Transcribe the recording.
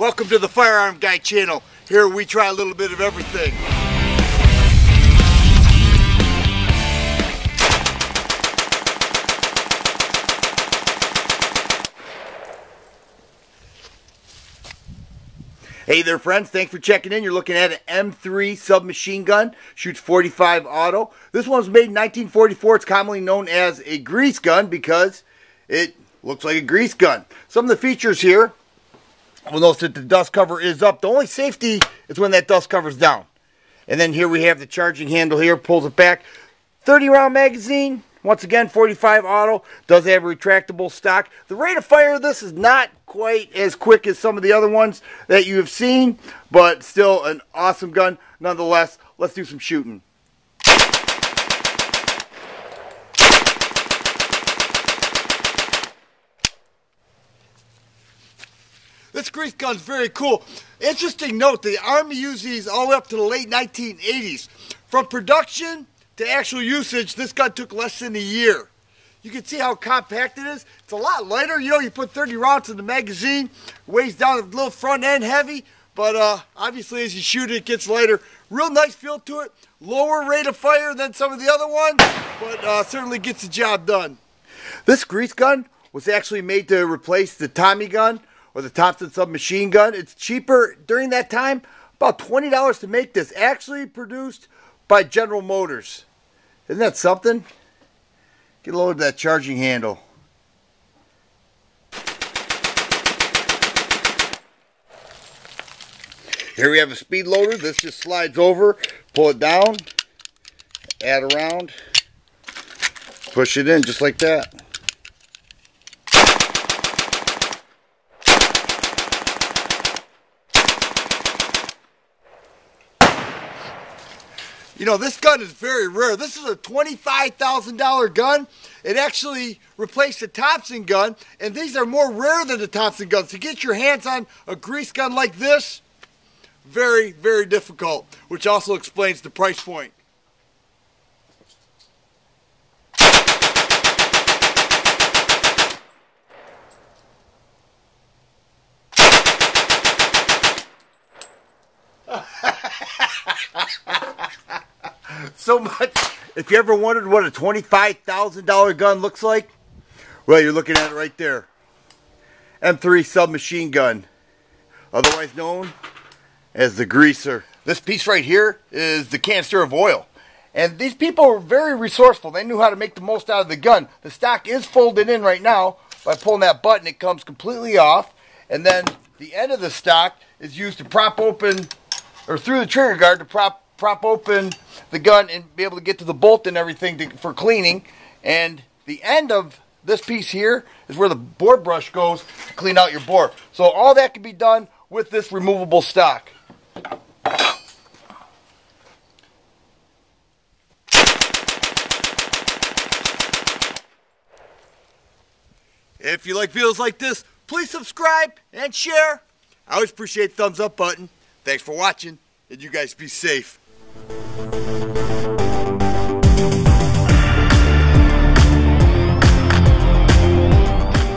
Welcome to the Firearm Guy channel. Here we try a little bit of everything. Hey there friends, thanks for checking in. You're looking at an M3 submachine gun, shoots 45 auto. This one was made in 1944. It's commonly known as a grease gun because it looks like a grease gun. Some of the features here, we'll notice that the dust cover is up. The only safety is when that dust cover's down. And then here we have the charging handle here, pulls it back. 30 round magazine, once again 45 auto, does have a retractable stock. The rate of fire of this is not quite as quick as some of the other ones that you have seen, but still an awesome gun nonetheless. Let's do some shooting. This grease gun's very cool. Interesting note, the Army used these all the way up to the late 1980s. From production to actual usage, this gun took less than a year. You can see how compact it is. It's a lot lighter. You know, you put 30 rounds in the magazine, weighs down a little front end heavy, but uh, obviously as you shoot it, it gets lighter. Real nice feel to it. Lower rate of fire than some of the other ones, but uh, certainly gets the job done. This grease gun was actually made to replace the Tommy gun or the Thompson submachine gun. It's cheaper during that time, about $20 to make this. Actually produced by General Motors. Isn't that something? Get a load of that charging handle. Here we have a speed loader. This just slides over, pull it down, add around, push it in just like that. You know, this gun is very rare. This is a $25,000 gun. It actually replaced the Thompson gun, and these are more rare than the Thompson guns. To get your hands on a grease gun like this, very, very difficult, which also explains the price point. so much. If you ever wondered what a $25,000 gun looks like, well, you're looking at it right there. M3 submachine gun, otherwise known as the greaser. This piece right here is the canister of oil. And these people were very resourceful. They knew how to make the most out of the gun. The stock is folded in right now. By pulling that button, it comes completely off. And then the end of the stock is used to prop open, or through the trigger guard to prop prop open the gun and be able to get to the bolt and everything to, for cleaning. And the end of this piece here is where the bore brush goes to clean out your bore. So all that can be done with this removable stock. If you like videos like this, please subscribe and share. I always appreciate thumbs up button. Thanks for watching, and you guys be safe. Thank you.